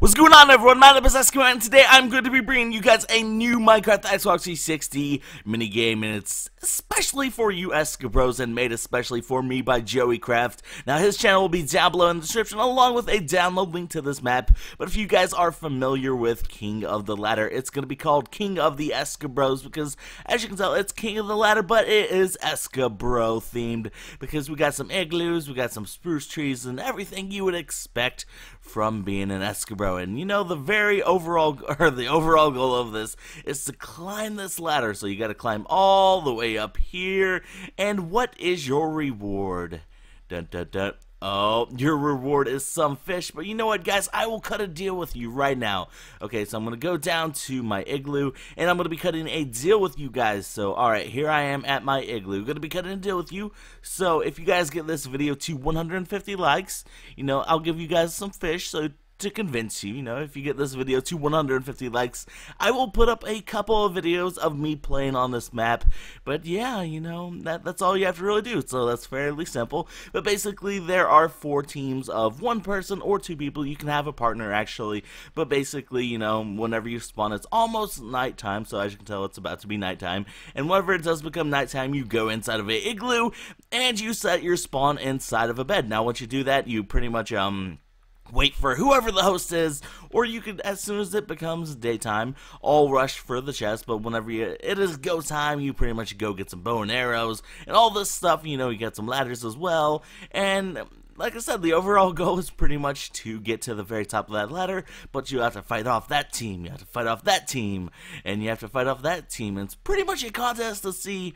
What's going on everyone, my name is Eskimo and today I'm going to be bringing you guys a new Minecraft Xbox 360 minigame and it's especially for you Eskibros and made especially for me by Joey Craft. Now his channel will be down below in the description along with a download link to this map, but if you guys are familiar with King of the Ladder, it's going to be called King of the Eskibros because as you can tell it's King of the Ladder but it is Eskibro themed because we got some igloos, we got some spruce trees and everything you would expect from being an And you know the very overall or the overall goal of this is to climb this ladder. So you got to climb all the way up here. And what is your reward? Dun, dun, dun. Oh, your reward is some fish, but you know what, guys? I will cut a deal with you right now. Okay, so I'm going to go down to my igloo, and I'm going to be cutting a deal with you guys. So, alright, here I am at my igloo. Going to be cutting a deal with you. So, if you guys get this video to 150 likes, you know, I'll give you guys some fish. So, to convince you, you know, if you get this video to 150 likes, I will put up a couple of videos of me playing on this map. But yeah, you know, that that's all you have to really do. So that's fairly simple. But basically, there are four teams of one person or two people. You can have a partner actually. But basically, you know, whenever you spawn, it's almost nighttime. So as you can tell, it's about to be nighttime. And whenever it does become nighttime, you go inside of a igloo and you set your spawn inside of a bed. Now, once you do that, you pretty much um wait for whoever the host is, or you could, as soon as it becomes daytime, all rush for the chest, but whenever you, it is go time, you pretty much go get some bow and arrows, and all this stuff, you know, you get some ladders as well, and like I said, the overall goal is pretty much to get to the very top of that ladder, but you have to fight off that team, you have to fight off that team, and you have to fight off that team, and it's pretty much a contest to see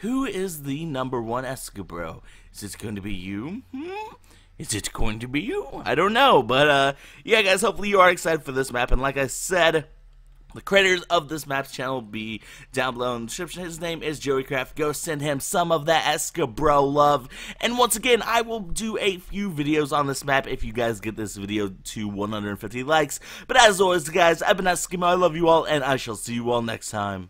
who is the number one Eskibro. Is it going to be you? Hmm? Is it going to be you? I don't know, but uh, yeah, guys, hopefully you are excited for this map, and like I said, the creators of this map's channel will be down below in the description. His name is Joey Craft. Go send him some of that Eskibro love. And once again, I will do a few videos on this map if you guys get this video to 150 likes. But as always, guys, I've been Eskimo. I love you all, and I shall see you all next time.